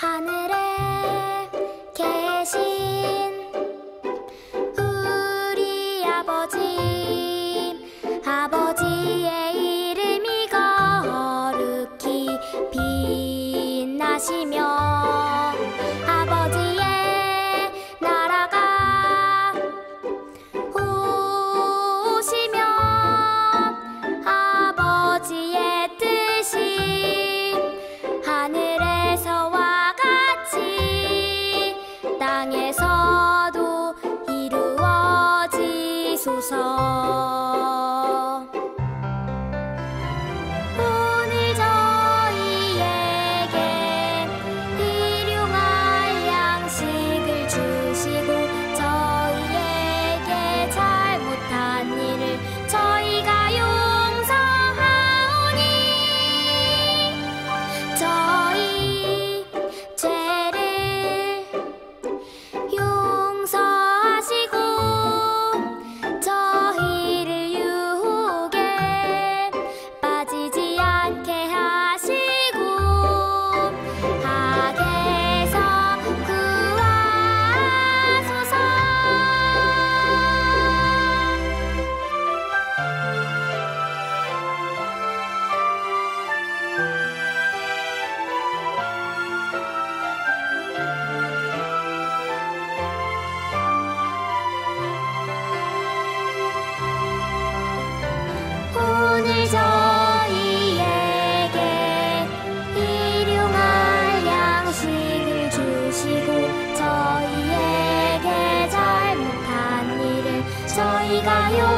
하늘에 계신 우리 아버지 아버지의 이름이 거룩히 빛나시며 走。Senhor.